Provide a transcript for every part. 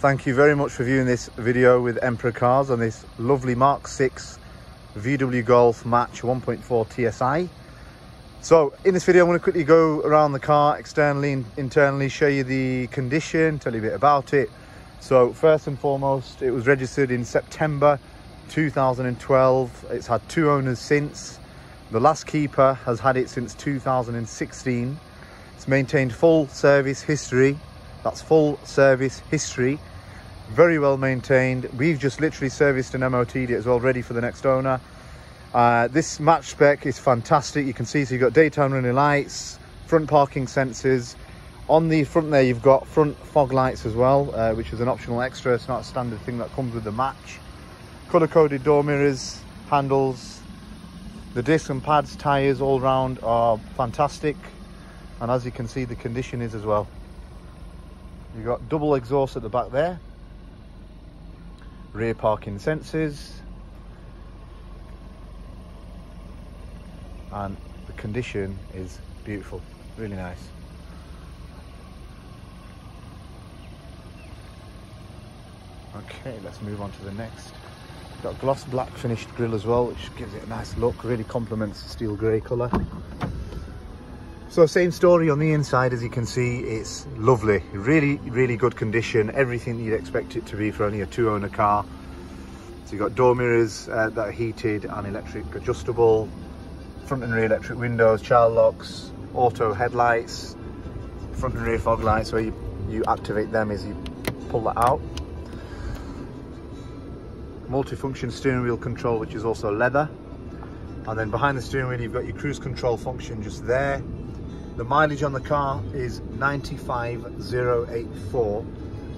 Thank you very much for viewing this video with Emperor Cars on this lovely Mark 6 VW Golf Match 1.4 TSI. So in this video I'm going to quickly go around the car externally and internally, show you the condition, tell you a bit about it. So first and foremost, it was registered in September 2012. It's had two owners since. The last keeper has had it since 2016. It's maintained full service history. That's full service history. Very well maintained. We've just literally serviced an MOT'd it as well, ready for the next owner. Uh, this match spec is fantastic. You can see, so you've got daytime running lights, front parking sensors. On the front there, you've got front fog lights as well, uh, which is an optional extra. It's not a standard thing that comes with the match. Color-coded door mirrors, handles. The disc and pads, tyres all round are fantastic. And as you can see, the condition is as well. You've got double exhaust at the back there. Rear parking sensors. and the condition is beautiful really nice okay let's move on to the next got gloss black finished grille as well which gives it a nice look really complements the steel grey colour so same story on the inside as you can see it's lovely really really good condition everything you'd expect it to be for only a two owner car so you've got door mirrors uh, that are heated and electric adjustable front and rear electric windows, child locks, auto headlights, front and rear fog lights where you, you activate them as you pull that out. Multifunction steering wheel control which is also leather. And then behind the steering wheel you've got your cruise control function just there. The mileage on the car is 95084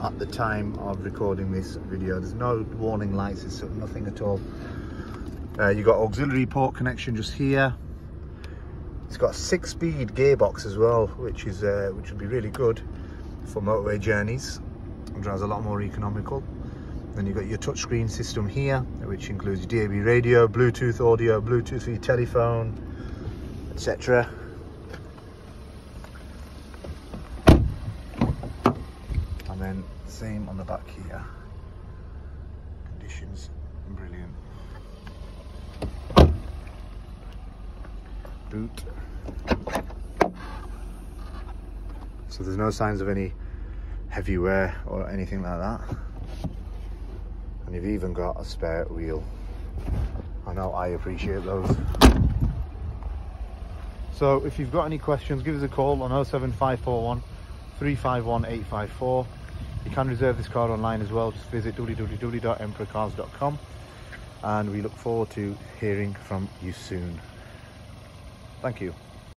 at the time of recording this video. There's no warning lights, it's nothing at all. Uh, you've got auxiliary port connection just here. It's got a six-speed gearbox as well, which is uh, which would be really good for motorway journeys. It drives a lot more economical. Then you've got your touchscreen system here, which includes DAB radio, Bluetooth audio, Bluetooth for your telephone, etc. then same on the back here. Conditions brilliant. boot. So there's no signs of any heavy wear or anything like that. And you've even got a spare wheel. I know I appreciate those. So if you've got any questions, give us a call on 07541 351 854. You can reserve this car online as well. Just visit www.emperorcars.com and we look forward to hearing from you soon. Thank you.